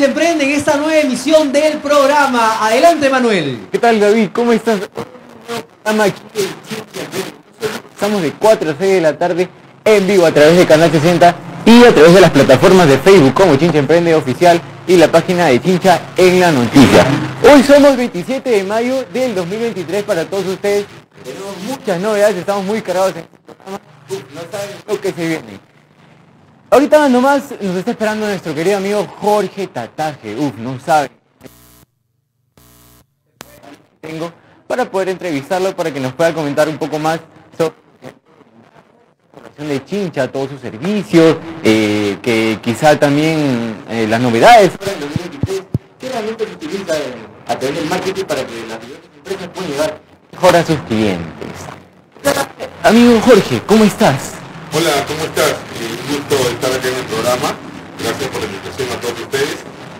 Emprende en esta nueva emisión del programa. Adelante, Manuel. ¿Qué tal, David? ¿Cómo estás? Estamos de 4 a 6 de la tarde en vivo a través de Canal 60 y a través de las plataformas de Facebook como Chincha Emprende Oficial y la página de Chincha en la noticia. Hoy somos 27 de mayo del 2023 para todos ustedes. Tenemos muchas novedades, estamos muy cargados en este programa. No saben lo que se viene. Ahorita nomás nos está esperando nuestro querido amigo Jorge Tataje. Uf, no saben. Tengo para poder entrevistarlo, para que nos pueda comentar un poco más sobre la de Chincha, todos sus servicios, eh, que quizá también eh, las novedades. ¿Qué herramientas se utiliza a través del marketing para que las empresas puedan llegar mejor a sus clientes? Amigo Jorge, ¿cómo estás? Hola, ¿cómo estás? Eh, un gusto estar aquí en el programa. Gracias por la invitación a todos ustedes.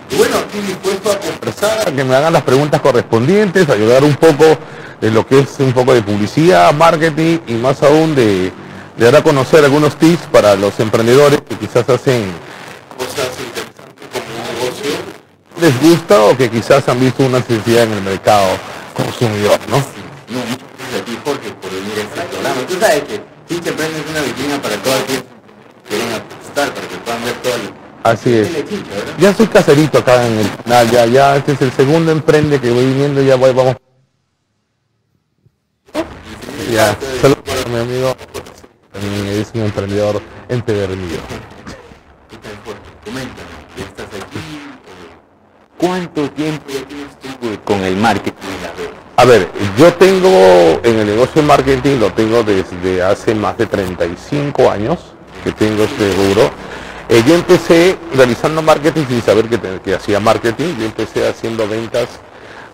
Y bueno, aquí dispuesto a conversar, a que me hagan las preguntas correspondientes, ayudar un poco de lo que es un poco de publicidad, marketing y más aún de, de dar a conocer algunos tips para los emprendedores que quizás hacen cosas interesantes como un negocio, les gusta o que quizás han visto una necesidad en el mercado consumidor, ¿no? No, muchas gracias a ti, Jorge, por venir a este programa. Sabes que Chincha Emprende es una vitrina para todos aquellos que quieren apostar, para que puedan ver todo el... Así es. Ya soy caserito acá en el canal, ya, ya, este es el segundo emprende que voy viniendo, ya voy, vamos. Ya, saludos para mi amigo, es un emprendedor empedernido. ¿Qué tal, Jorge? Coméntame, ya estás aquí. eh, ¿Cuánto tiempo ya tienes tú con el marketing? A ver, yo tengo en el negocio de marketing, lo tengo desde hace más de 35 años que tengo este rubro. Eh, yo empecé realizando marketing sin saber que, que hacía marketing. Yo empecé haciendo ventas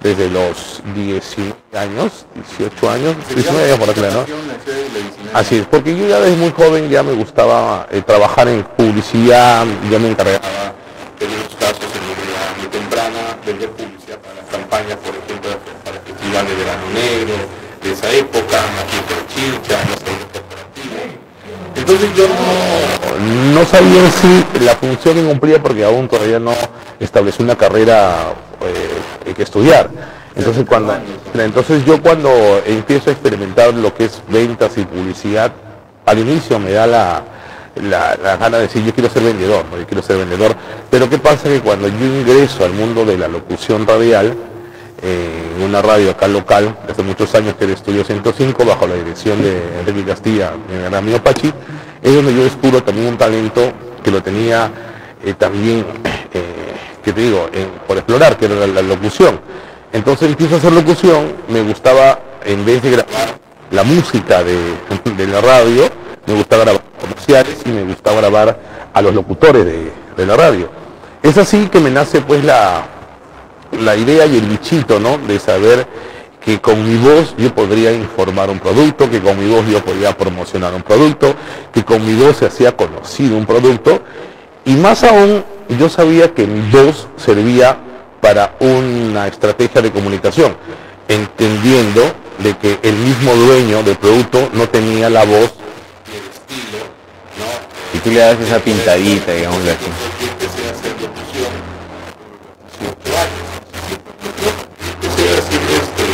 desde los 19 años, 18 años, 19 años por acá, ¿no? Así es, porque yo ya desde muy joven ya me gustaba eh, trabajar en publicidad, ya me encargaba en unos casos en muy temprana, vender publicidad para campañas, por ejemplo, De Negro, de esa época, Chincha, no. Entonces yo no, sabía en sí la función que cumplía porque aún todavía no establecí una carrera eh, que estudiar. Entonces cuando entonces yo cuando empiezo a experimentar lo que es ventas y publicidad, al inicio me da la, la, gana de decir yo quiero ser vendedor, yo quiero ser vendedor. Pero qué pasa que cuando yo ingreso al mundo de la locución radial, en una radio acá local, hace muchos años que era Estudio 105, bajo la dirección de Enrique Castilla, mi gran amigo Pachi, es donde yo descubro también un talento que lo tenía eh, también, eh, que te digo, por explorar, que era la, locución. Entonces empiezo a hacer locución, me gustaba, en vez de grabar la música de, la radio, me gustaba grabar comerciales y me gustaba grabar a los locutores de la radio. Es así que me nace pues la, la idea y el bichito, ¿no? De saber que con mi voz yo podría informar un producto, que con mi voz yo podía promocionar un producto, que con mi voz se hacía conocido un producto, y más aún yo sabía que mi voz servía para una estrategia de comunicación, entendiendo de que el mismo dueño del producto no tenía la voz y el estilo, ¿no? Y tú le das esa pintadita, digamos así. Yo empecé a hacer locución siete años. Empecé a hacer este,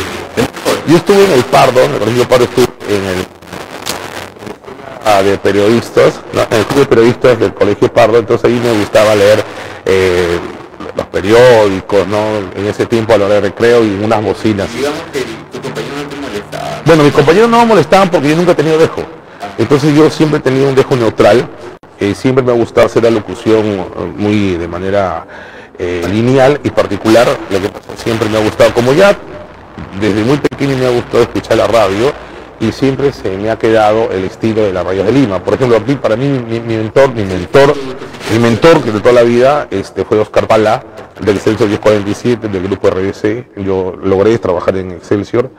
Yo estuve en el Pardo, en el Colegio Pardo estuve en el ah, de periodistas, ¿no? en el club de periodistas del Colegio Pardo, entonces ahí me gustaba leer eh, los periódicos, ¿no? En ese tiempo a la hora de recreo y unas bocinas. Digamos que tu compañero no te molestaba. Bueno, mis compañeros no me molestaban porque yo nunca he tenido dejo. Entonces yo siempre he tenido un dejo neutral. eh, siempre me ha gustado hacer la locución eh, muy de manera eh, lineal y particular. Lo que siempre me ha gustado, como ya desde muy pequeño me ha gustado escuchar la radio y siempre se me ha quedado el estilo de la radio de Lima. Por ejemplo, para mí mi, mentor, mi mentor, mi mentor que de toda la vida este, fue Oscar Palá, del Excelsior 1047, del grupo RBC. Yo logré trabajar en Excelsior.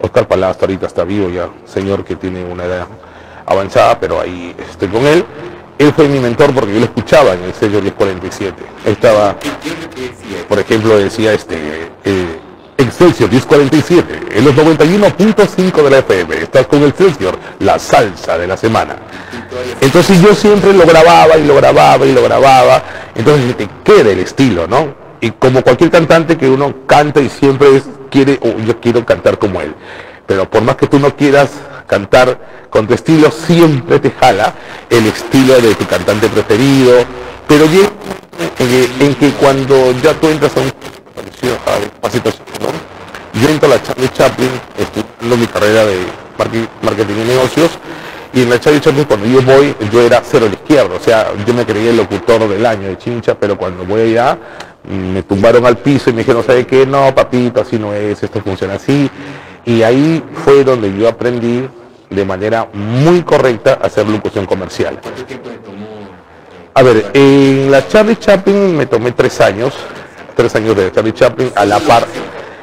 Oscar Palá hasta ahorita está vivo ya, señor que tiene una edad avanzada, pero ahí estoy con él. Él fue mi mentor porque yo lo escuchaba en Excelsior 1047. Él estaba, por ejemplo, decía este, Excelsior 1047, en los 91.5 de la FM. Estás con Excelsior, la salsa de la semana. Entonces yo siempre lo grababa y lo grababa y lo grababa. Entonces te queda el estilo, ¿no? Y como cualquier cantante que uno canta y siempre quiere, o yo quiero cantar como él. Pero por más que tú no quieras cantar con tu estilo, siempre te jala el estilo de tu cantante preferido. Pero llega en en que cuando ya tú entras a un a una situación, ¿no? Yo entro a la Charlie Chaplin estudiando mi carrera de marketing y negocios y en la Charlie Chaplin cuando yo voy yo era cero a la izquierda, o sea, yo me creía el locutor del año de Chincha, pero cuando voy allá mm, me tumbaron al piso y me dijeron, ¿sabe qué? No, papito, así no es, esto funciona así. Y ahí fue donde yo aprendí de manera muy correcta a hacer locución comercial. A ver, en la Charlie Chaplin me tomé tres años, tres años de Charlie Chaplin a la par,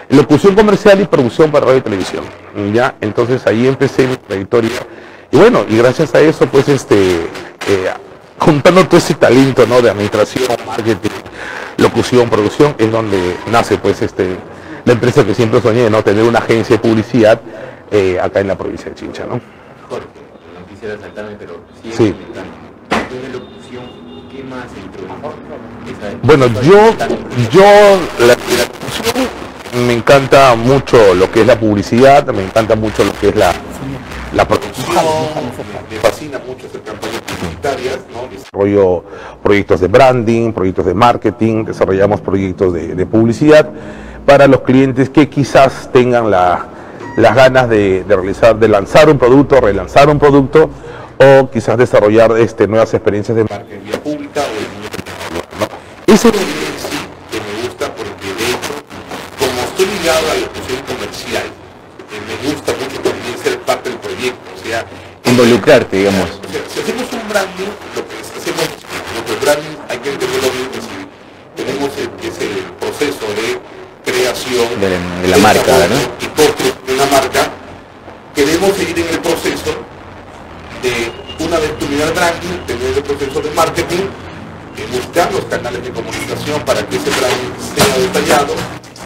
locución comercial y producción para radio y televisión. Ya, entonces ahí empecé mi trayectoria. Y bueno, y gracias a eso, pues este, eh, juntando todo ese talento, ¿no? De administración, marketing, locución, producción, es donde nace, pues este, la empresa que siempre soñé, ¿no? Tener una agencia de publicidad eh, acá en la provincia de Chincha, ¿no? Jorge, no quisiera saltarme, pero Sí. locución, Bueno, yo, yo la, la locución, me encanta mucho lo que es la publicidad, me encanta mucho lo que es la, la producción, me fascina mucho hacer campañas publicitarias, ¿no? desarrollo proyectos de branding, proyectos de marketing, desarrollamos proyectos de, de publicidad para los clientes que quizás tengan la- las ganas de, de realizar, de lanzar un producto, relanzar un producto o quizás desarrollar este, nuevas experiencias de marketing en vía pública o en línea Ese es el sí que me gusta porque de hecho, como estoy ligado a la locución comercial, eh, me gusta mucho también ser parte del proyecto. O sea, Involucrarte, digamos. o sea, si hacemos un branding, lo que hacemos, lo que el branding hay que entenderlo bien, que si tenemos es el proceso de creación De la- de la marca, ¿no? y construcción de una marca, queremos seguir en el proceso de una vez terminar el branding, tener el proceso de marketing, buscar los canales de comunicación para que ese branding sea detallado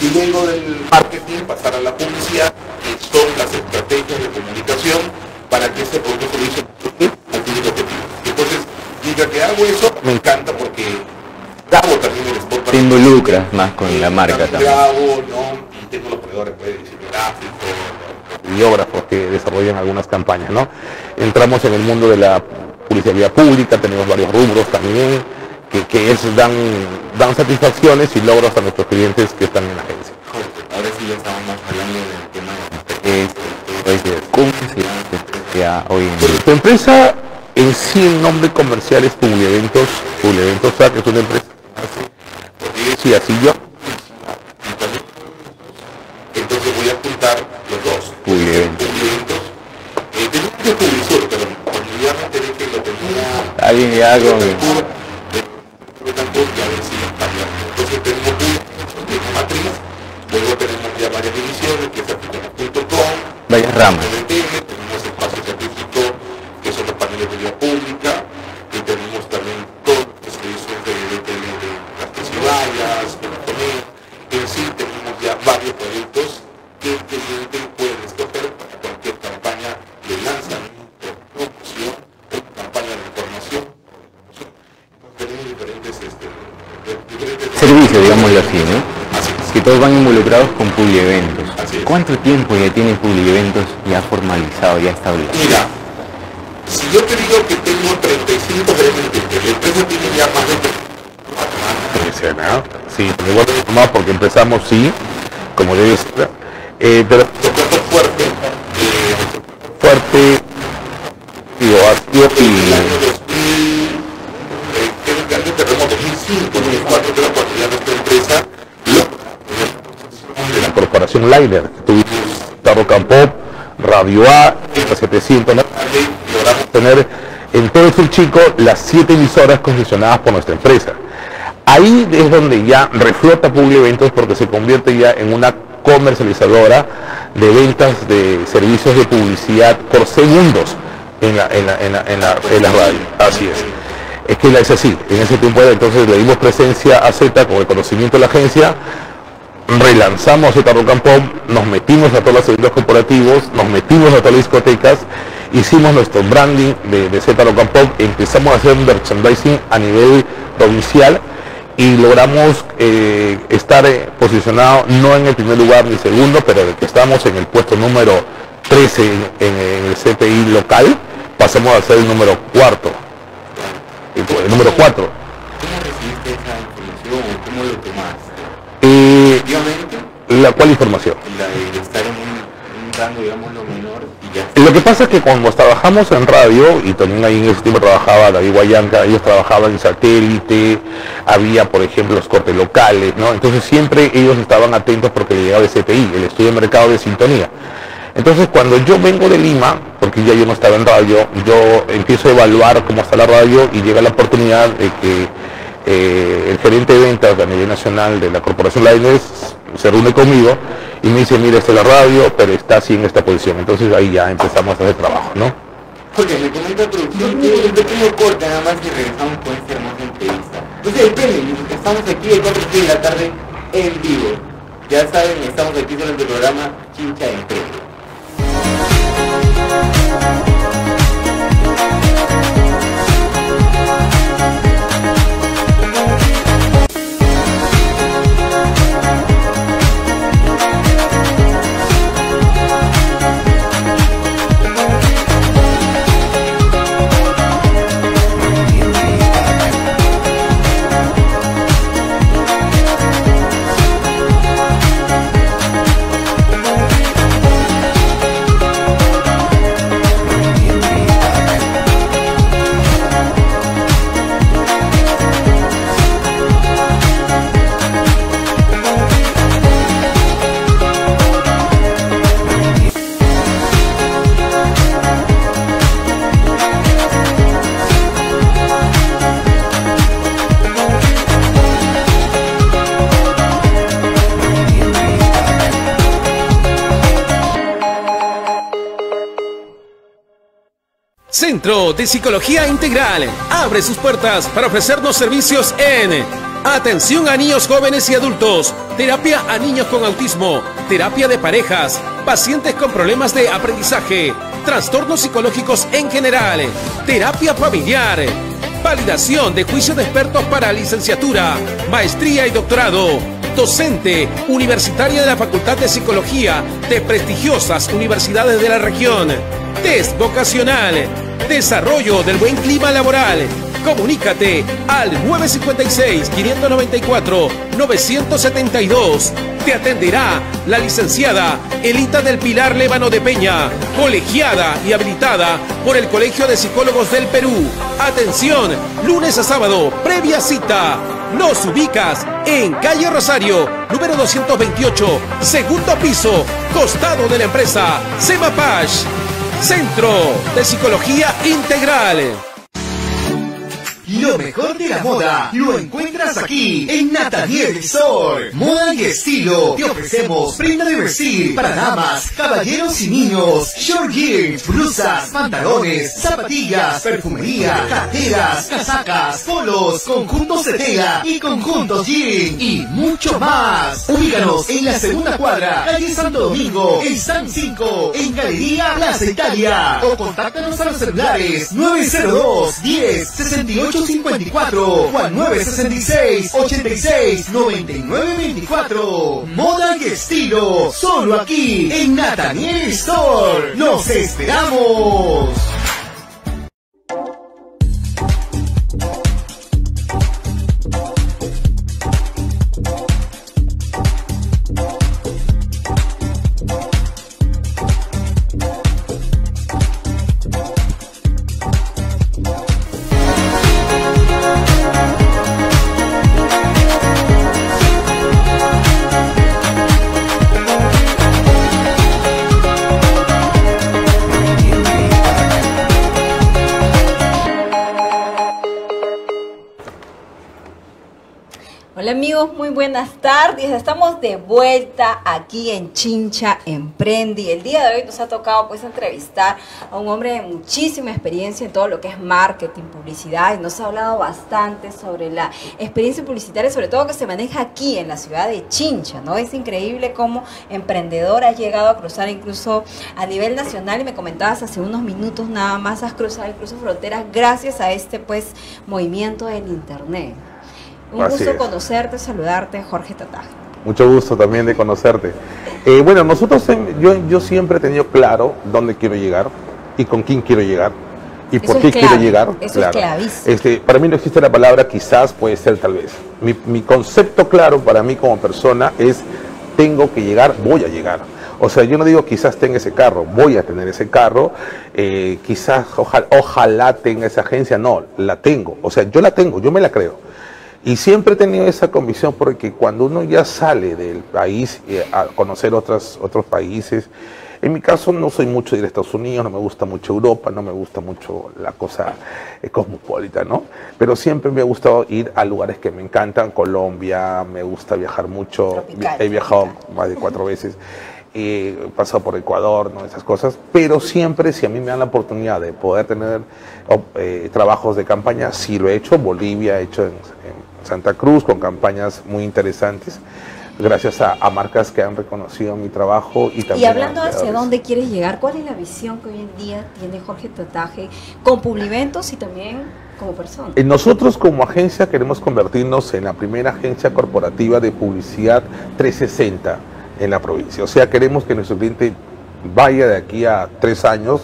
y luego del marketing pasar a la publicidad, que son las estrategias de comunicación para que ese producto servicio al público objetivo. Entonces, mientras que hago eso, me encanta porque grabo también el spot. Te involucras más con la marca también. Grabo, ¿no? Y tengo los proveedores pues, de diseño gráfico, los videógrafos que desarrollan algunas campañas, ¿no? Entramos en el mundo de la publicidad pública, tenemos varios rubros también, que, que es, dan, dan satisfacciones y logros a nuestros clientes que están en la agencia. Ahora sí ya estamos hablando del tema de empresas, ¿Cómo se llama hoy en día? Tu empresa en sí, el nombre comercial es Publieventos, Publieventos, que es una empresa que sí, así yo. Entonces voy a apuntar los dos. Publieventos. Publieventos. Eh, tenía un publisur, pero ya me enteré que lo tenía Alguien ya con... Betancourt, ya decidí cambiar. Entonces tenemos un de matriz, luego tenemos ya varias divisiones, que es africana.com, Varias ramas. TVT, tenemos espacio científico, que son los paneles de vida pública, y tenemos también todos los servicios de, de, de, de las vallas, En sí tenemos ya varios proyectos que el cliente puede escoger para cualquier campaña de lanzamiento, promoción, o campaña de información. Tenemos diferentes, este, de- diferentes Servicios, digámoslo así, ¿no? Así es. Que todos van involucrados con Publieventos. Así es. ¿Cuánto tiempo ya tiene Publieventos ya formalizado, ya establecido? Mira, si yo te digo que tengo 35 gerentes, que la empresa tiene ya más de 30 ¿no? Sí, me voy a informar porque empezamos, sí, como debe ser, eh, pero fuerte, eh, fuerte, digo, ha sido en el año 2000, eh, creo que año terremoto, 2005, 2004, creo, cuando ya nuestra empresa lo- de la corporación Liner, Campo, Radio A, la 700 la tarde, logramos tener en todo el chico las siete emisoras concesionadas por nuestra empresa. Ahí es donde ya reflota Publi Eventos porque se convierte ya en una comercializadora de ventas de servicios de publicidad por segundos en la, en la, en la, en la, en la radio. Así es. Es que la es así. En ese tiempo entonces le dimos presencia a Z con el conocimiento de la agencia relanzamos Rock and Pop, nos metimos a todos los eventos corporativos, nos metimos a todas las discotecas, hicimos nuestro branding de, de Z Rock and Pop, empezamos a hacer merchandising a nivel provincial y logramos eh, estar eh, posicionados no en el primer lugar ni segundo, pero de que estamos en el puesto número 13 en, el CPI local, pasamos a ser el número cuarto. El, el número 4. ¿Cómo recibiste esa información cómo lo tomaste? Eh, ¿La cual información? la de estar en un, un rango, digamos, lo menor y ya. Lo que pasa es que cuando trabajamos en radio, y también ahí en ese tiempo trabajaba David Guayanca, ellos trabajaban en satélite, había por ejemplo los cortes locales, ¿no? Entonces siempre ellos estaban atentos porque le llegaba el CPI, el estudio de mercado de sintonía. Entonces cuando yo vengo de Lima, porque ya yo no estaba en radio, yo empiezo a evaluar cómo está la radio y llega la oportunidad de que eh, el gerente de ventas a nivel nacional de la Corporación Lines se reúne conmigo y me dice, mira, esta es la radio, pero está así en esta posición. Entonces ahí ya empezamos a hacer trabajo, ¿no? Porque me comenta producción que un pequeño corte nada más y regresamos con esta hermosa entrevista. Entonces porque estamos aquí de 4 de la tarde en vivo. Ya saben, estamos aquí en el programa Chincha Emprende. De Psicología Integral. Abre sus puertas para ofrecernos servicios en atención a niños jóvenes y adultos, terapia a niños con autismo, terapia de parejas, pacientes con problemas de aprendizaje, trastornos psicológicos en general, terapia familiar, validación de juicio de expertos para licenciatura, maestría y doctorado, docente universitaria de la Facultad de Psicología de prestigiosas universidades de la región, test vocacional, desarrollo del buen clima laboral. Comunícate al 956-594-972. Te atenderá la licenciada Elita del Pilar Lébano de Peña, colegiada y habilitada por el Colegio de Psicólogos del Perú. Atención, lunes a sábado, previa cita. Nos ubicas en calle Rosario, número 228, segundo piso, costado de la empresa Semapash. Centro de Psicología Integral. Lo mejor de la moda lo encuentras aquí en Nathaniel Store. Moda y estilo. Te ofrecemos prenda de vestir para damas, caballeros y niños. Short jeans, blusas, pantalones, zapatillas, perfumería, carteras, casacas, polos, conjuntos de tela y conjuntos jean y mucho más. Ubícanos en la segunda cuadra, calle Santo Domingo, en San 5, en Galería Plaza Italia. O contáctanos a los celulares 902 10 68 54 o al 966 86 99 24. Moda y estilo, solo aquí en Nathaniel Store. ¡Los esperamos! Buenas tardes. Estamos de vuelta aquí en Chincha Emprende y el día de hoy nos ha tocado pues entrevistar a un hombre de muchísima experiencia en todo lo que es marketing, publicidad y nos ha hablado bastante sobre la experiencia publicitaria, sobre todo que se maneja aquí en la ciudad de Chincha, ¿no? Es increíble cómo emprendedor ha llegado a cruzar incluso a nivel nacional y me comentabas hace unos minutos nada más has cruzado incluso fronteras gracias a este pues movimiento del internet. Un Así gusto es. conocerte, saludarte, Jorge Tataje. Mucho gusto también de conocerte. Eh, bueno, nosotros, yo, yo siempre he tenido claro dónde quiero llegar y con quién quiero llegar y por es qué quiero llegar. eso es clavísimo. Este, para mí no existe la palabra quizás, puede ser tal vez. Mi, mi concepto claro para mí como persona es tengo que llegar, voy a llegar. O sea, yo no digo quizás tenga ese carro, voy a tener ese carro, eh, quizás ojalá, ojalá tenga esa agencia, no, la tengo. O sea, yo la tengo, yo me la creo. Y siempre he tenido esa convicción porque cuando uno ya sale del país eh, a conocer otras, otros países, en mi caso no soy mucho de ir a Estados Unidos, no me gusta mucho Europa, no me gusta mucho la cosa eh, cosmopolita, ¿no? Pero siempre me ha gustado ir a lugares que me encantan, Colombia, me gusta viajar mucho, Tropical, he viajado tropical. más de cuatro veces, eh, he pasado por Ecuador, ¿no? esas cosas, pero siempre si a mí me dan la oportunidad de poder tener op- eh, trabajos de campaña, sí lo he hecho, Bolivia he hecho en, en Santa Cruz con campañas muy interesantes, gracias a, a marcas que han reconocido mi trabajo y también Y hablando hacia dónde quieres llegar, ¿cuál es la visión que hoy en día tiene Jorge Tataje con Publiventos y también como persona? Eh, Nosotros como agencia queremos convertirnos en la primera agencia corporativa de publicidad 360 en la provincia. O sea, queremos que nuestro cliente vaya de aquí a tres años,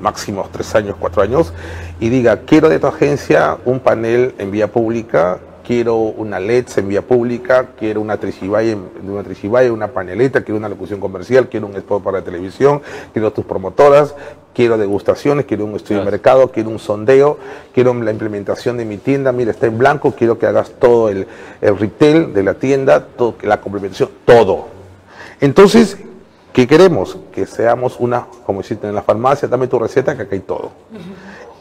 máximo tres años, cuatro años, y diga, quiero de tu agencia un panel en vía pública, quiero una LEDs en vía pública, quiero una tricibaya, una tricibaya, una paneleta, quiero una locución comercial, quiero un spot para televisión, quiero tus promotoras, quiero degustaciones, quiero un estudio de mercado, quiero un sondeo, quiero la implementación de mi tienda, mira, está en blanco, quiero que hagas todo el, el retail de la tienda, todo, la complementación, todo. Entonces, ¿qué queremos? Que seamos una, como hiciste en la farmacia, dame tu receta, que acá hay todo.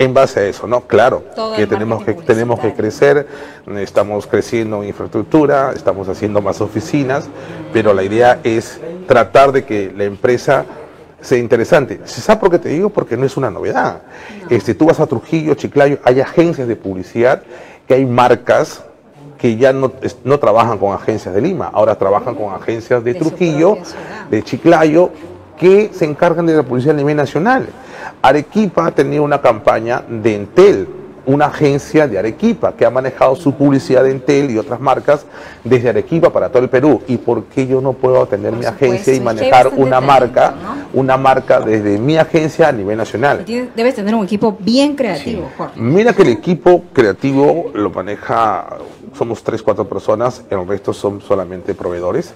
En base a eso, ¿no? Claro, Todo que tenemos que, tenemos que crecer, estamos creciendo en infraestructura, estamos haciendo más oficinas, pero la idea es tratar de que la empresa sea interesante. ¿Sabes por qué te digo? Porque no es una novedad. Este, tú vas a Trujillo, Chiclayo, hay agencias de publicidad, que hay marcas que ya no, no trabajan con agencias de Lima, ahora trabajan con agencias de, Trujillo, de Chiclayo, que se encargan de la publicidad a nivel nacional. Arequipa ha tenido una campaña de Entel, una agencia de Arequipa que ha manejado su publicidad de Entel y otras marcas desde Arequipa para todo el Perú. ¿Y por qué yo no puedo tener Por mi supuesto, agencia y manejar bastante una talento, marca, ¿no? una marca desde mi agencia a nivel nacional? Debes tener un equipo bien creativo, Jorge. Mira que el equipo creativo lo maneja, somos tres, cuatro personas, el resto son solamente proveedores,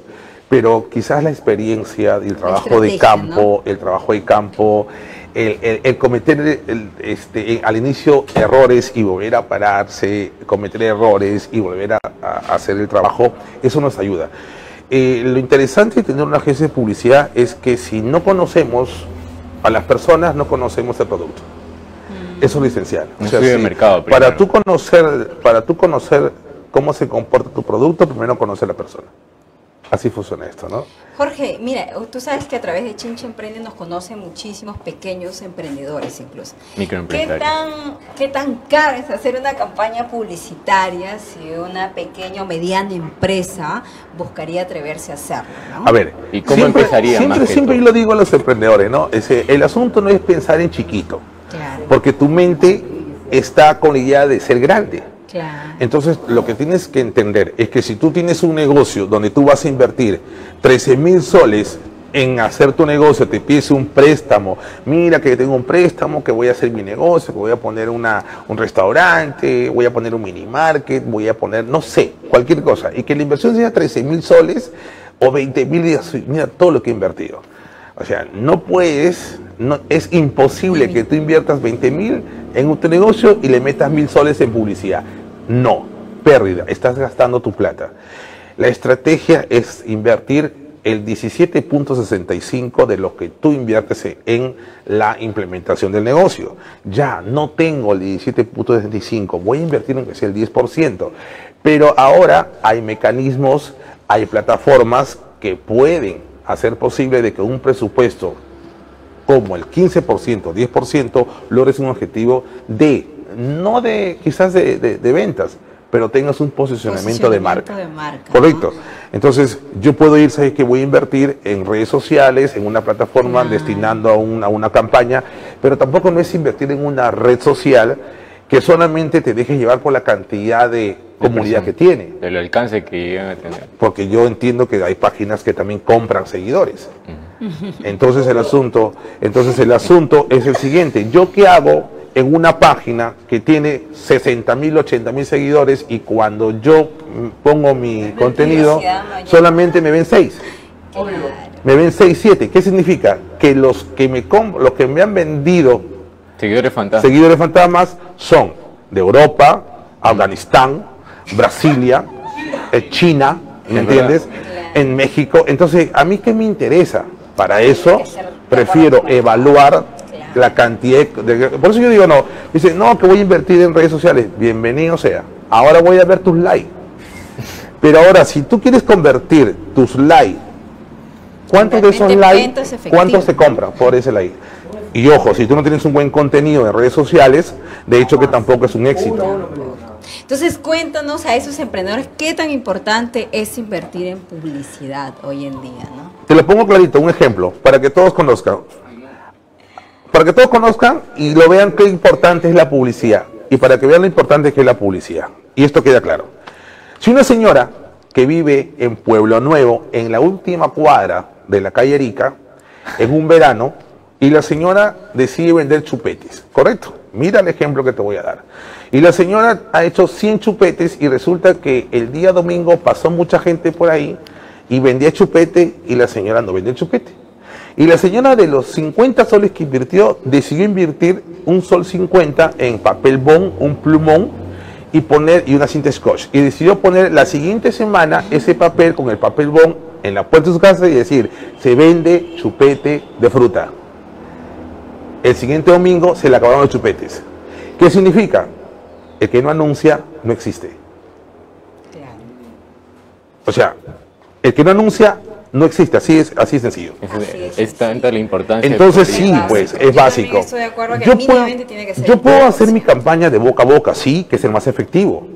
pero quizás la experiencia y el trabajo de campo, el trabajo de campo, el, el- el cometer el- este, eh, al inicio errores y volver a pararse, cometer errores y volver a, a hacer el trabajo, eso nos ayuda. Eh, lo interesante de tener una agencia de publicidad es que si no conocemos a las personas, no conocemos el producto. Eso es lo esencial. Un estudio de mercado Para tú conocer, para tú conocer cómo se comporta tu producto, primero conocer a la persona. Así funciona esto, ¿no? Jorge, mira, tú sabes que a través de Chincha Emprende nos conocen muchísimos pequeños emprendedores incluso. ¿Qué tan, ¿Qué tan caro es hacer una campaña publicitaria si una pequeña o mediana empresa buscaría atreverse a hacerlo? ¿no? A ver, ¿Y cómo siempre, empezaría Siempre, más que siempre yo lo digo a los emprendedores, ¿no? Ese, el asunto no es pensar en chiquito, Claro, porque tu mente está con la idea de ser grande. Entonces, lo que tienes que entender es que si tú tienes un negocio donde tú vas a invertir 13 mil soles en hacer tu negocio, te pides un préstamo, mira que tengo un préstamo, que voy a hacer mi negocio, que voy a poner una, un restaurante, voy a poner un mini market, voy a poner, no sé, cualquier cosa, y que la inversión sea 13 mil soles o 20 mil, mira todo lo que he invertido. O sea, no puedes, no, es imposible que tú inviertas 20 mil en tu negocio y le metas mil soles en publicidad. No, pérdida, estás gastando tu plata. La estrategia es invertir el 17.65 de lo que tú inviertes en la implementación del negocio. Ya no tengo el 17.65, voy a invertir en que sea el 10%. Pero ahora hay mecanismos, hay plataformas que pueden hacer posible de que un presupuesto como el 15%, 10%, logres un objetivo de, no de quizás de, de- de ventas, pero tengas un posicionamiento, de marca. Posicionamiento de marca, Correcto. ¿no? Entonces, yo puedo ir, ¿sabes que Voy a invertir en redes sociales, en una plataforma, destinando a, un- a una campaña, pero tampoco no es invertir en una red social que solamente te deje llevar por la cantidad de comunidad que tiene. Del alcance que llegan a tener. Porque yo entiendo que hay páginas que también compran seguidores. Entonces el asunto, entonces el asunto es el siguiente. ¿Yo qué hago en una página que tiene 60 mil, 80 mil seguidores y cuando yo pongo mi contenido solamente me ven 6? Claro. Me ven 6, 7. ¿Qué significa? Que los que me, com- los que me han vendido Seguidores fantásticos. seguidores fantasmas son de Europa, Afganistán, Brasilia, eh, China, ¿me Es entiendes? En México. Entonces, ¿a mí qué me interesa? Para eso prefiero evaluar la cantidad de... Por eso yo digo, no, dice, no, que voy a invertir en redes sociales. Bienvenido sea. Ahora voy a ver tus likes. Pero ahora, si tú quieres convertir tus likes, ¿cuántos de esos likes, cuántos se compran por ese like? Y ojo, si tú no tienes un buen contenido en redes sociales, de hecho que tampoco es un éxito. Entonces cuéntanos a esos emprendedores qué tan importante es invertir en publicidad hoy en día, ¿no? Te lo pongo clarito, un ejemplo, para que todos conozcan. Para que todos conozcan y lo vean qué importante es la publicidad. Y para que vean lo importante que es la publicidad. Y esto queda claro. Si una señora que vive en Pueblo Nuevo, en la última cuadra de la calle Arica, en un verano, y la señora decide vender chupetes, ¿correcto? Mira el ejemplo que te voy a dar. Y la señora ha hecho 100 chupetes y resulta que el día domingo pasó mucha gente por ahí y vendía chupete y la señora no vendía chupete. Y la señora de los 50 soles que invirtió decidió invertir un sol 50 en papel bond, un plumón y poner y una cinta scotch. Y decidió poner la siguiente semana ese papel con el papel bond en la puerta de su casa y decir, se vende chupete de fruta. El siguiente domingo se le acabaron los chupetes. ¿Qué significa? El que no anuncia no existe. Claro. O sea, el que no anuncia no existe, así es, así es sencillo. Es, Así es, es tanta la importancia. Entonces sí, básico. pues es básico. estoy de acuerdo que Yo puedo, tiene que ser yo puedo hacer mi campaña de boca a boca, sí, que es el más efectivo,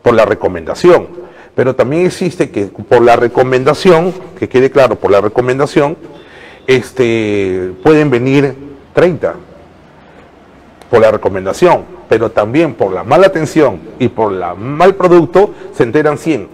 por la recomendación. Pero también existe que por la recomendación, que quede claro, por la recomendación, este, pueden venir 30 por la recomendación, pero también por la mala atención y por la mal producto se enteran 100.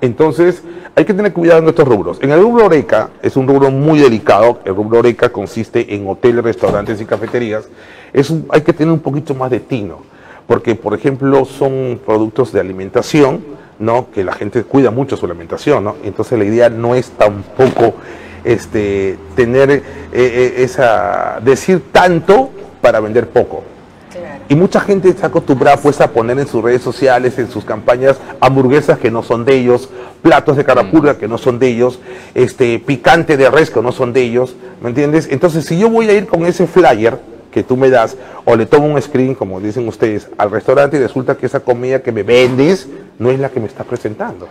Entonces, hay que tener cuidado en estos rubros. En el rubro Oreca es un rubro muy delicado. El rubro Oreca consiste en hoteles, restaurantes y cafeterías. Es hay que tener un poquito más de tino, porque, por ejemplo, son productos de alimentación, ¿no? Que la gente cuida mucho su alimentación, ¿no? Entonces, la idea no es tampoco este, tener eh, eh, esa. decir tanto para vender poco. Claro. Y mucha gente está acostumbrada pues a poner en sus redes sociales, en sus campañas, hamburguesas que no son de ellos, platos de carapulga que no son de ellos, este picante de res que no son de ellos, ¿me entiendes? Entonces, si yo voy a ir con ese flyer que tú me das, o le tomo un screen, como dicen ustedes, al restaurante y resulta que esa comida que me vendes no es la que me estás presentando.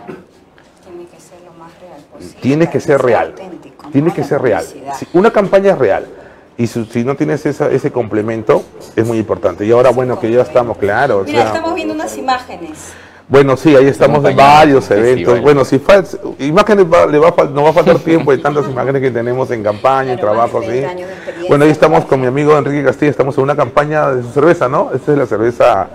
Tiene que ser lo más real posible. Tiene que ser real. auténtico, Tiene que ser real. Si una campaña es real y su- si no tienes esa- ese complemento, es muy importante. Y ahora, bueno, que ya estamos, claro. o Mira, sea, estamos viendo unas imágenes. Bueno, sí, ahí estamos en varios eventos. Bueno, si falta, imágenes va- le va, a fal- no va a faltar tiempo de tantas imágenes que tenemos en campaña, en Claro, trabajo, sí. 30 años de experiencia. Bueno, ahí estamos con mi amigo Enrique Castilla, estamos en una campaña de su cerveza, ¿no? Esta es la cerveza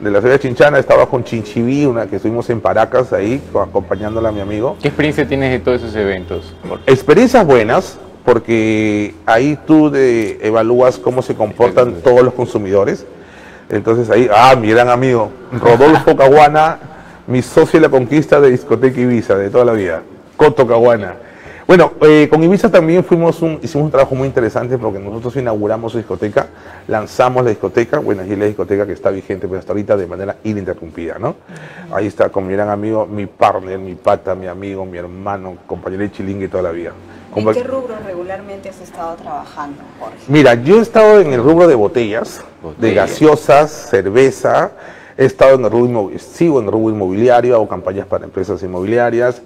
de la cerveza chinchana, estaba con Chinchiví, una que estuvimos en Paracas ahí, co- acompañándola a mi amigo. ¿Qué experiencia tienes de todos esos eventos? Experiencias buenas, porque ahí tú de- evalúas cómo se comportan todos los consumidores. Entonces ahí, ah, mi gran amigo, Rodolfo Caguana, mi socio en la conquista de discoteca Ibiza de toda la vida, Coto Caguana. Bueno, eh, con Ibiza también fuimos un, hicimos un trabajo muy interesante porque nosotros inauguramos su discoteca, lanzamos la discoteca, bueno, y la discoteca que está vigente pues hasta ahorita de manera ininterrumpida, ¿no? Ahí está con mi gran amigo, mi partner, mi pata, mi amigo, mi hermano, compañero de chilingue toda la vida. ¿En qué rubro regularmente has estado trabajando, Jorge? Mira, yo he estado en el rubro de botellas, de Botellas. gaseosas, cerveza, he estado en el rubro inmobiliario, sigo en el rubro inmobiliario, hago campañas para empresas inmobiliarias,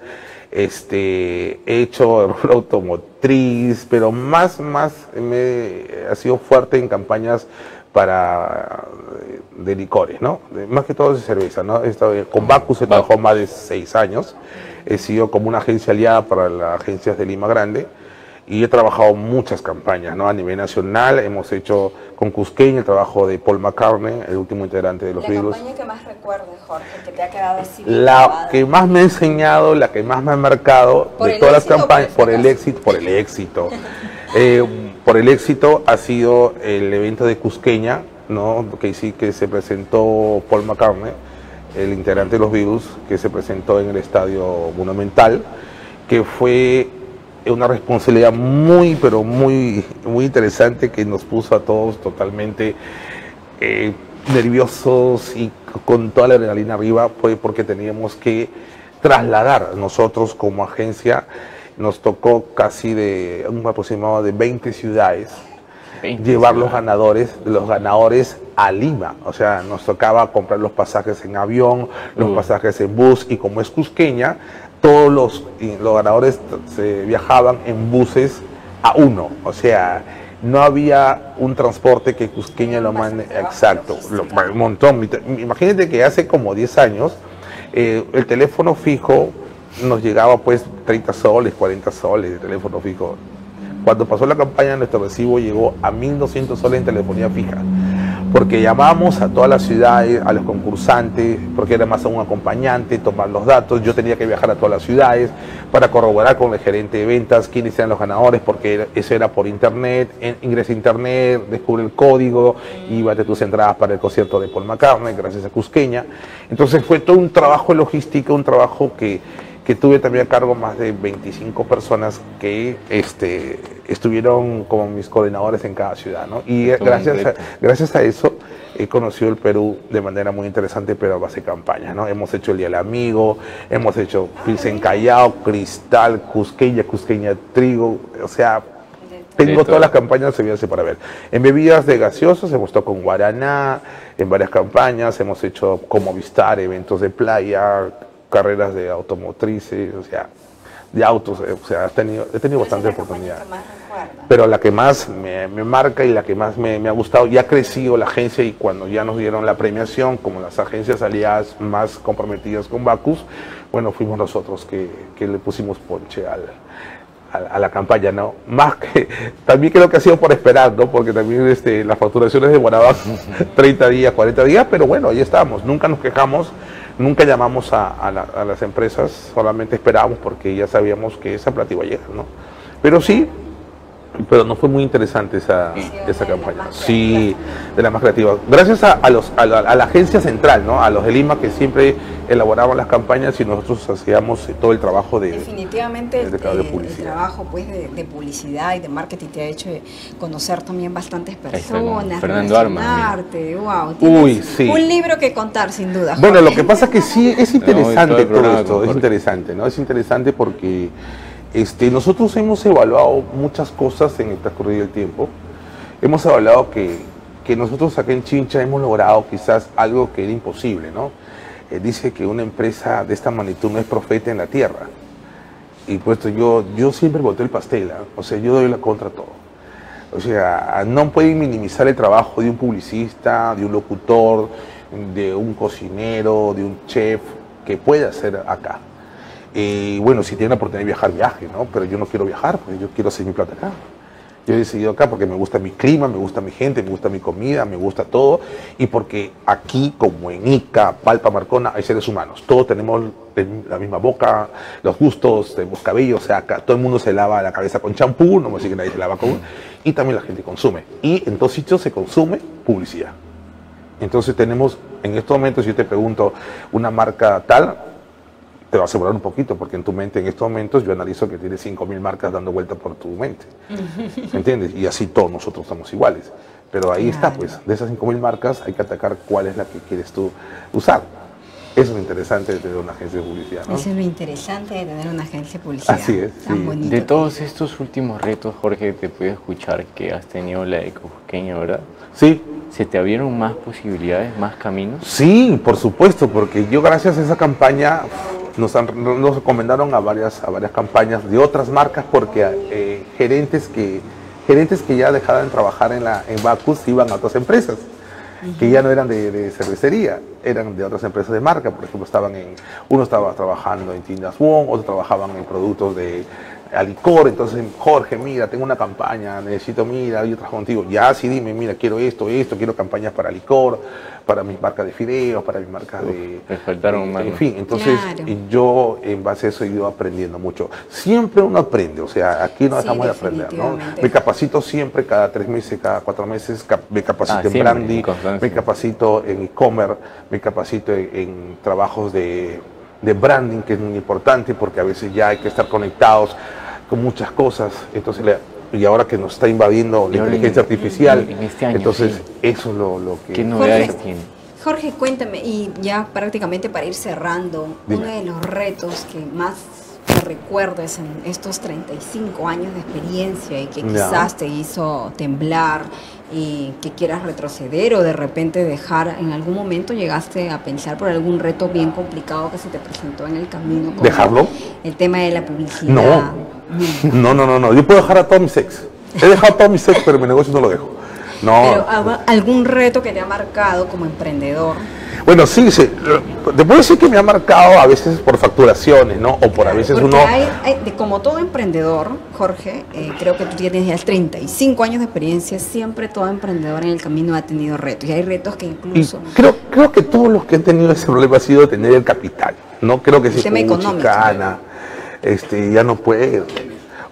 este, he hecho rubro automotriz, pero más, más me ha sido fuerte en campañas para eh, de licores, ¿no? Más que todo de cerveza, ¿no? Estado con Bacus he trabajado más de seis años, he sido como una agencia aliada para las agencias de Lima Grande y he trabajado muchas campañas, ¿no? A nivel nacional, hemos hecho con Cusqueña el trabajo de Paul McCartney, el último integrante de los La Beatles. campaña que más recuerdes, Jorge, que te ha quedado así La que más me ha enseñado, la que más me ha marcado ¿Por de todas las campañas, por el éxito, por el éxito. Eh, por el éxito ha sido el evento de Cusqueña, ¿no? Que sí que se presentó Paul McCartney, el integrante de los Beatles, que se presentó en el Estadio Monumental, que fue una responsabilidad muy, pero muy, muy interesante que nos puso a todos totalmente eh, nerviosos y con toda la adrenalina arriba, fue porque teníamos que trasladar nosotros como agencia, nos tocó casi de un aproximado de 20 ciudades, 20 llevar los ganadores, los ganadores a Lima. O sea, nos tocaba comprar los pasajes en avión, los Uh. pasajes en bus y como es cusqueña, todos los, ganadores se viajaban en buses a uno. O sea, no había un transporte que Cusqueña lo mande. Exacto, lo- un montón. Imagínate que hace como 10 años eh, el teléfono fijo nos llegaba pues 30 soles, 40 soles de teléfono fijo. Cuando pasó la campaña, nuestro recibo llegó a 1.200 soles en telefonía fija. Porque llamábamos a todas las ciudades, a los concursantes, porque era más a un acompañante, tomar los datos. Yo tenía que viajar a todas las ciudades para corroborar con el gerente de ventas quiénes eran los ganadores, porque eso era por internet. Ingresa a internet, descubre el código, iba de tus entradas para el concierto de Paul McCartney, gracias a Cusqueña. Entonces fue todo un trabajo logístico, un trabajo que que tuve también a cargo más de 25 personas que este, estuvieron como mis coordinadores en cada ciudad. ¿no? Y eh, gracias a, gracias a eso he conocido el Perú de manera muy interesante, pero a base de campañas. ¿no? Hemos hecho el Día del Amigo, hemos hecho Pilsen Callao, Cristal, Cusqueña, Cusqueña Trigo, o sea, tengo todas las campañas se hace para ver. En bebidas de gaseosas hemos estado con Guaraná, en varias campañas, hemos hecho como Vistar, eventos de playa, carreras de automotrices, o sea, de autos, eh, o sea, he tenido, he tenido bastante oportunidad. Pero la que más me, me marca y la que más me, me ha gustado, ya ha crecido la agencia y cuando ya nos dieron la premiación, como las agencias aliadas más comprometidas con Bacus, bueno, fuimos nosotros que, que le pusimos ponche al, a, la campaña, ¿no? Más que, también creo que ha sido por esperar, ¿no? Porque también este, las facturaciones de Guanabac 30 días, 40 días, pero bueno, ahí estamos, nunca nos quejamos, nunca llamamos a, a la- a las empresas, solamente esperábamos porque ya sabíamos que esa plata iba a llegar, ¿no? Pero sí, pero no fue muy interesante esa, Sí, esa campaña. Sí, de la más creativa. Gracias a, a los, a, la, a la agencia central, ¿no? A los de Lima que siempre elaboraban las campañas y nosotros hacíamos eh, todo el trabajo de... Definitivamente de el, trabajo pues de, de publicidad y de marketing te ha hecho conocer también bastantes personas, Fernando Armas, wow, Uy, tienes sí. un libro que contar sin duda. Bueno, Jorge. lo que pasa que sí es todo interesante todo programa esto, es interesante, ¿no? Es interesante porque este, nosotros hemos evaluado muchas cosas en el transcurrir del tiempo. Hemos evaluado que, que nosotros acá en Chincha hemos logrado quizás algo que era imposible, ¿no? Eh, dice que una empresa de esta magnitud no es profeta en la tierra. Y puesto yo, yo siempre boté el pastel, ¿ah? o sea, yo doy la contra todo. O sea, no pueden minimizar el trabajo de un publicista, de un locutor, de un cocinero, de un chef, que puede hacer acá. Y bueno, si tienen la oportunidad de viajar, viaje, ¿no? Pero yo no quiero viajar, pues yo quiero hacer mi plata acá. Yo he decidido acá porque me gusta mi clima, me gusta mi gente, me gusta mi comida, me gusta todo. Y porque aquí, como en Ica, Palpa, Marcona, hay seres humanos. Todos tenemos la misma boca, los gustos, tenemos cabello. O sea, acá todo el mundo se lava la cabeza con champú, no me decir que nadie se lava con... Y también la gente consume. Y en todos sitios se consume publicidad. Entonces tenemos, en estos momentos, si yo te pregunto, una marca tal, te va a asegurar un poquito, porque en tu mente en estos momentos yo analizo que tienes 5.000 marcas dando vuelta por tu mente. ¿Me entiendes? Y así todos nosotros somos iguales. Pero ahí está, pues, de esas 5.000 marcas hay que atacar cuál es la que quieres tú usar. Eso es lo interesante de tener una agencia de publicidad, ¿no? Eso es lo interesante de tener una agencia de publicidad. Así es, sí. De que todos estos últimos retos, Jorge, te puedo escuchar que has tenido la de Cusqueña, ¿verdad? Sí, ¿Se te abrieron más posibilidades, más caminos? Sí, por supuesto, porque yo gracias a esa campaña nos, han- nos recomendaron a varias, a varias campañas de otras marcas porque eh, gerentes, que, gerentes que ya dejaban de trabajar en, la, en Bacus iban a otras empresas, que ya no eran de, de cervecería, eran de otras empresas de marca. Por ejemplo, estaban en, uno estaba trabajando en tiendas Wong, otros trabajaban en productos de alicor, entonces Jorge, mira, tengo una campaña, necesito, mira, yo trabajo contigo, ya sí dime, mira, quiero esto, esto, quiero campañas para licor, para mis marcas de fideos, para mis marcas de... me faltaron eh, manos. En fin, entonces Claro. y yo en base a eso he ido aprendiendo mucho. Siempre uno aprende, o sea, aquí no Sí, dejamos de aprender, ¿no? Me capacito siempre, cada tres meses, cada cuatro meses, me capacito Ah, en siempre, branding, me capacito en e-commerce, me capacito en, en trabajos de, de branding, que es muy importante porque a veces ya hay que estar conectados con muchas cosas. Entonces, y ahora que nos está invadiendo la en- inteligencia artificial, en este año, entonces sí. eso es lo, lo que... ¿Qué novedades Jorge, tiene? Jorge, cuéntame, y ya prácticamente para ir cerrando, Dime. uno de los retos que más te recuerdes en estos 35 años de experiencia y que Ya. quizás te hizo temblar y que quieras retroceder o de repente dejar, en algún momento llegaste a pensar por algún reto bien complicado que se te presentó en el camino. como ¿Dejarlo? El tema de la publicidad. No. No, no, no, no. Yo puedo dejar a todo mi sex. He dejado todo mi sex, pero mi negocio no lo dejo. No. Pero ¿algún- algún reto que te ha marcado como emprendedor. Bueno, sí, sí. Te puedo decir que me ha marcado a veces por facturaciones, ¿no? O por a veces Porque uno. hay- hay- como todo emprendedor, Jorge, eh, creo que tú tienes ya 35 años de experiencia, siempre todo emprendedor en el camino ha tenido retos. Y hay retos que Y incluso... creo, creo que todos los que han tenido ese problema ha sido tener el capital. No creo que si tema es económico. chicana, este, ya no puede.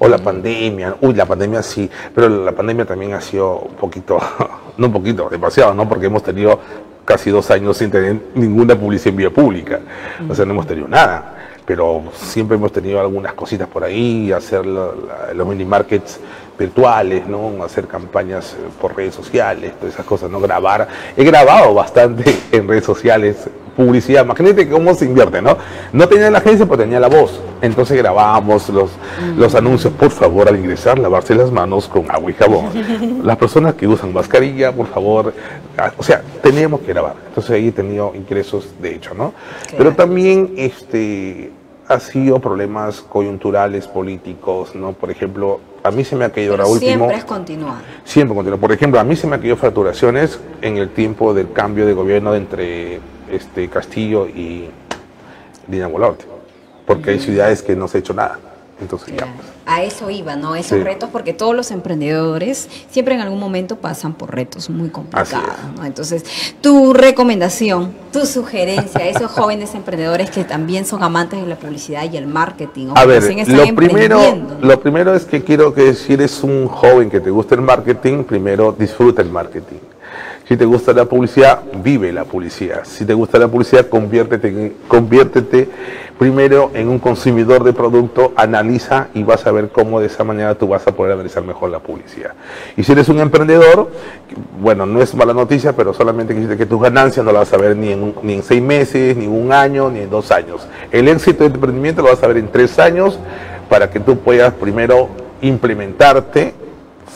O la pandemia. Uy, la pandemia sí. Pero la pandemia también ha sido un poquito, no un poquito, demasiado, ¿no? Porque hemos tenido casi dos años sin tener ninguna publicidad en vía pública. O sea, no hemos tenido nada. Pero siempre hemos tenido algunas cositas por ahí, hacer la- la- los mini markets virtuales, ¿no? Hacer campañas eh, por redes sociales, todas esas cosas, ¿no? Grabar. He grabado bastante en redes sociales publicidad. Imagínate cómo se invierte, ¿no? No tenía la agencia, pero tenía la voz. Entonces grabábamos los, los anuncios. Por favor, al ingresar, lavarse las manos con agua y jabón. Las personas que usan mascarilla, por favor. ah, O sea, teníamos que grabar. Entonces ahí he tenido ingresos de hecho, ¿no? Pero también este, ha sido problemas coyunturales, políticos, ¿no? Por ejemplo, a mí se me ha caído ahora último. siempre es continuar. Siempre continúa. Por ejemplo, a mí se me han caído facturaciones en el tiempo del cambio de gobierno de entre este, Castillo y Dina Boluarte. Porque hay ciudades que no se ha hecho nada. Entonces Claro. pues. A eso iba, ¿no? Esos Sí. retos, porque todos los emprendedores siempre en algún momento pasan por retos muy complicados, ¿no? Entonces, tu recomendación, tu sugerencia a esos jóvenes emprendedores que también son amantes de la publicidad y el marketing, o A ver, lo primero, lo primero es que quiero que si eres un joven que te gusta el marketing, primero disfruta el marketing. Si te gusta la publicidad, vive la publicidad. Si te gusta la publicidad, conviértete, conviértete primero en un consumidor de producto, analiza y vas a ver cómo de esa manera tú vas a poder analizar mejor la publicidad. Y si eres un emprendedor, bueno, no es mala noticia, pero solamente que, que tus ganancias no las vas a ver ni en, ni en seis meses, ni en un año, ni en dos años. El éxito de tu emprendimiento lo vas a ver en tres años para que tú puedas primero implementarte,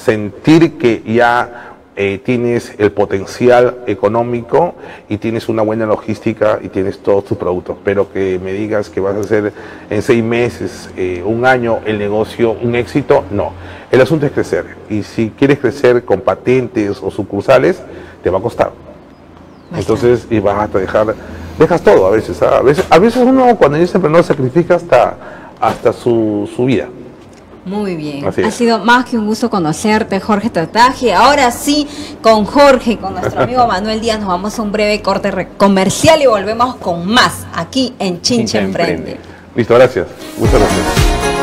sentir que ya eh, tienes el potencial económico y tienes una buena logística y tienes todos tus productos, pero que me digas que vas a hacer en seis meses, eh, un año el negocio un éxito, no. El asunto es crecer y si quieres crecer con patentes o sucursales, te va a costar. Entonces, y vas a dejar, dejas todo a veces, ¿ah? a veces, a veces uno cuando es emprendedor sacrifica hasta, hasta su, su vida. Muy bien. Ha sido más que un gusto conocerte, Jorge Tataje. Ahora sí, con Jorge, con nuestro amigo Manuel Díaz, nos vamos a un breve corte comercial y volvemos con más aquí en Emprende. Emprende. Listo, gracias. Muchas gracias.